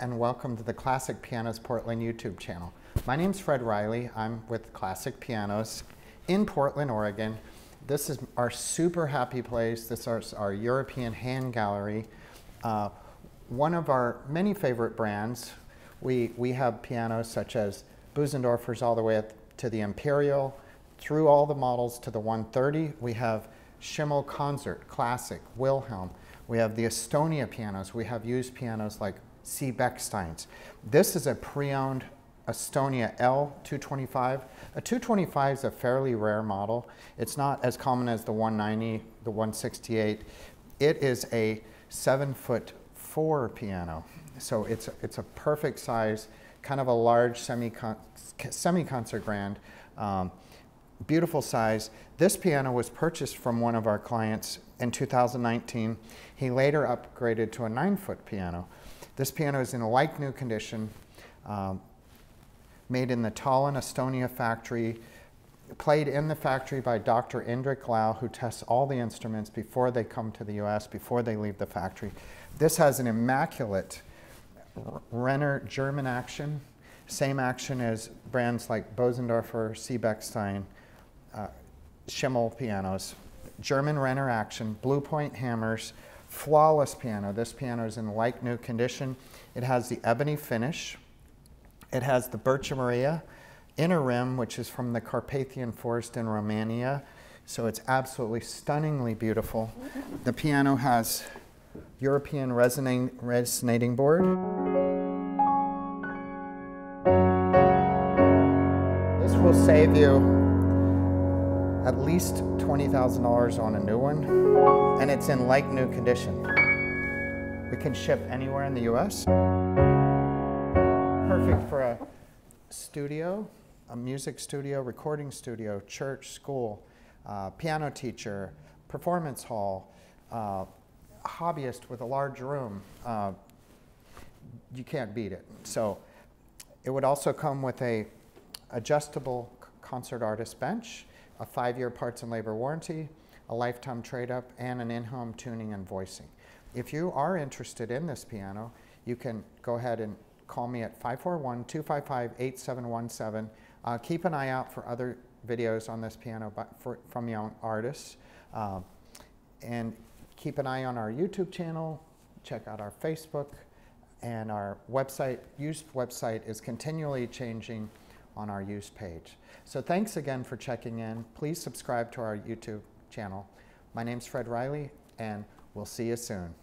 and welcome to the Classic Pianos Portland YouTube channel. My name is Fred Riley. I'm with Classic Pianos in Portland, Oregon. This is our super happy place. This is our, European hand gallery. Uh, one of our many favorite brands. We, we have pianos such as Bösendorfer's all the way to the Imperial, through all the models to the 130. We have Schimmel Concert, Classic, Wilhelm. We have the Estonia pianos. We have used pianos like C. Bechsteins. This is a pre-owned Estonia L225. A 225 is a fairly rare model. It's not as common as the 190, the 168. It is a seven foot four piano. So it's, it's a perfect size, kind of a large semi-concert semi grand. Um, beautiful size. This piano was purchased from one of our clients in 2019. He later upgraded to a nine foot piano. This piano is in a like new condition, um, made in the Tallinn, Estonia factory, played in the factory by Dr. Indrek Laul, who tests all the instruments before they come to the US, before they leave the factory. This has an immaculate Renner German action, same action as brands like Bösendorfer, C. Bechstein, uh, Schimmel pianos, German Renner action, Blue Point hammers, flawless piano. This piano is in like new condition. It has the ebony finish. It has the Bircher Maria inner rim, which is from the Carpathian Forest in Romania. So it's absolutely stunningly beautiful. The piano has European resonating, resonating board. This will save you at least $20,000 on a new one, and it's in like new condition. We can ship anywhere in the US. Perfect for a studio, a music studio, recording studio, church, school, uh, piano teacher, performance hall, uh, hobbyist with a large room. Uh, you can't beat it. So it would also come with a adjustable concert artist bench a five-year parts and labor warranty, a lifetime trade-up, and an in-home tuning and voicing. If you are interested in this piano, you can go ahead and call me at 541-255-8717. Uh, keep an eye out for other videos on this piano by, for, from young artists. Uh, and keep an eye on our YouTube channel, check out our Facebook, and our website, used website is continually changing on our use page. So thanks again for checking in. Please subscribe to our YouTube channel. My name's Fred Riley, and we'll see you soon.